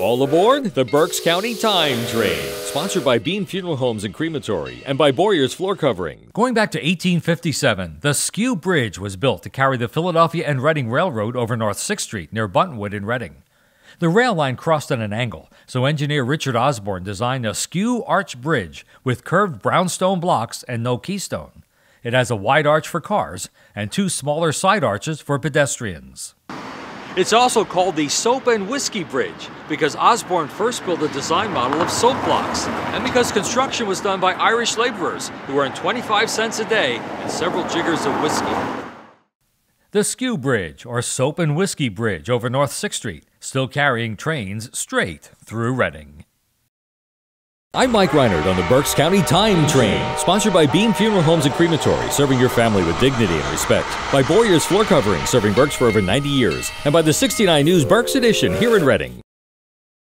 All aboard the Berks County Time Train, sponsored by Bean Funeral Homes and Crematory and by Boyer's Floor Covering. Going back to 1857, the Skew Bridge was built to carry the Philadelphia and Reading Railroad over North 6th Street near Buttonwood in Reading. The rail line crossed at an angle, so engineer Richard Osborne designed a skew arch bridge with curved brownstone blocks and no keystone. It has a wide arch for cars and two smaller side arches for pedestrians. It's also called the Soap and Whiskey Bridge because Osborne first built a design model of soap blocks, and because construction was done by Irish laborers who earned 25 cents a day and several jiggers of whiskey. The Skew Bridge, or Soap and Whiskey Bridge over North 6th Street, still carrying trains straight through Reading. I'm Mike Reinert on the Berks County Time Train, sponsored by Bean Funeral Homes and Crematory, serving your family with dignity and respect, by Boyer's Floor Covering, serving Berks for over 90 years, and by the 69 News Berks Edition here in Reading.